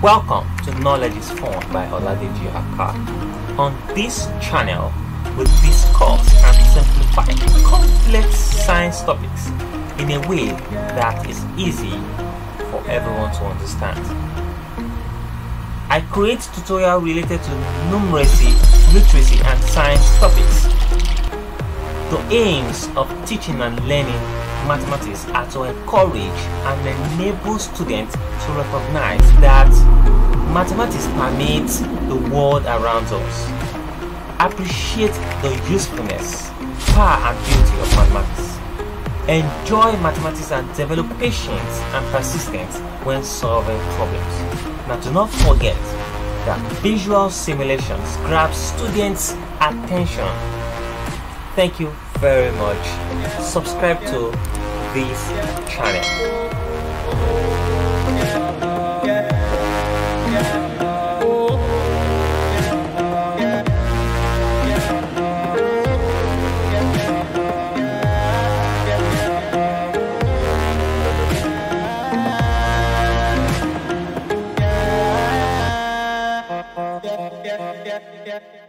Welcome to Knowledge is Fun by Oladeji Aka. On this channel, we discuss and simplify complex science topics in a way that is easy for everyone to understand. I create tutorials related to numeracy, literacy and science topics. The aims of teaching and learning mathematics are to encourage and enable students to recognize that mathematics permeates the world around us. Appreciate the usefulness, power and beauty of mathematics. Enjoy mathematics and develop patience and persistence when solving problems. Now do not forget that visual simulations grab students' attention. Thank you very much. Subscribe to this channel. yeah, yeah, yeah.